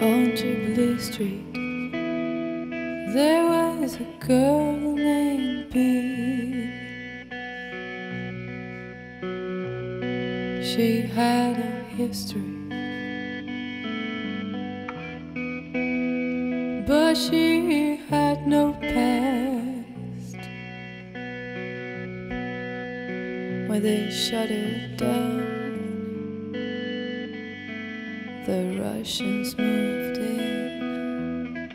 on Jubilee Street. There was a girl named Bee. She had a history, but she had no past. When they shut her down, the Russians moved in.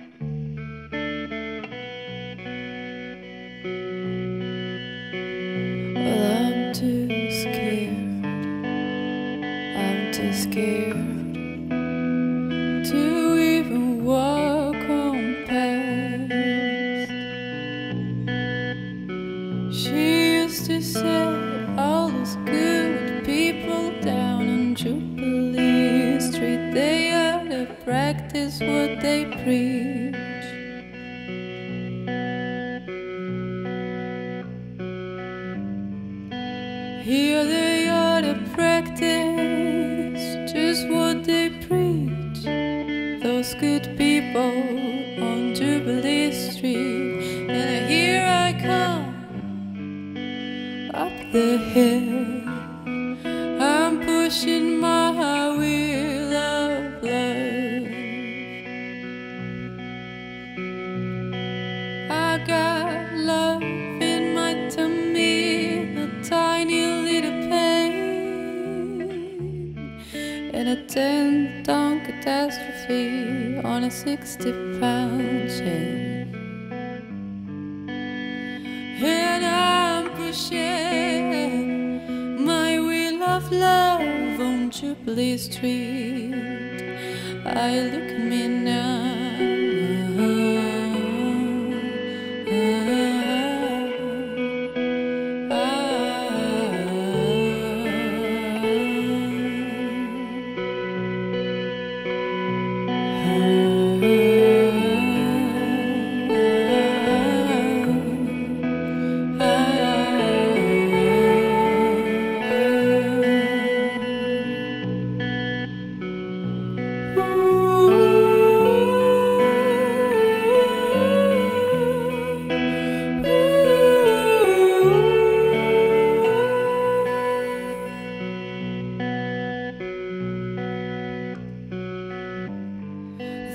Well, I'm too scared. I'm too scared practice what they preach. Here they are to practice just what they preach. Those good people on Jubilee Street. And here I come up the hill. I'm pushing my got love in my tummy, a tiny little pain, and a ten ton catastrophe on a 60 pound chain. And I'm pushing my wheel of love on Jubilee Street. I look at me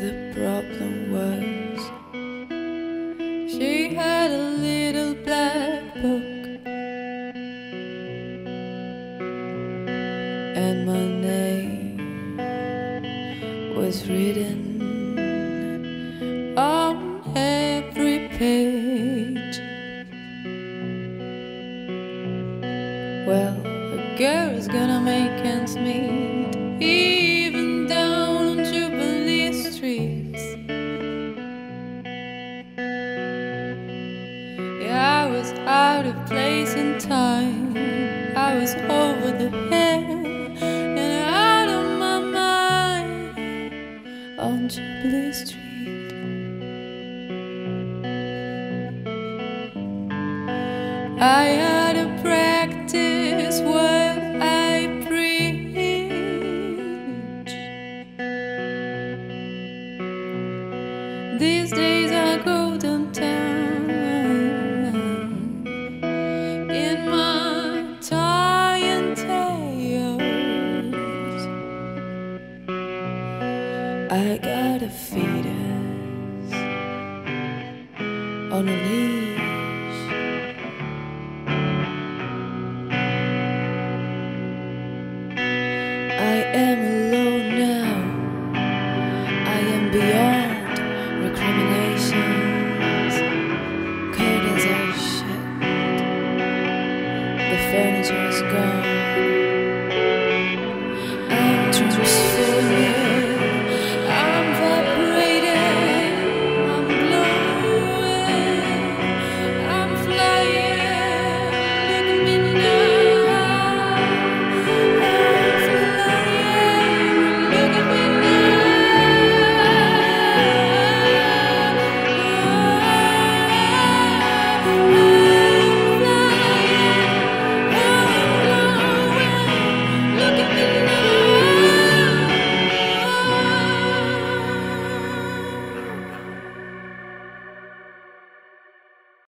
The problem was. She had a little black book, and my name was written on every page. Well, a girl's gonna make ends meet, over the hill and out of my mind on Jubilee Street. I had to practice what I preach. These days I go downtown I got a fetus on a leash. I am alone now. I am beyond.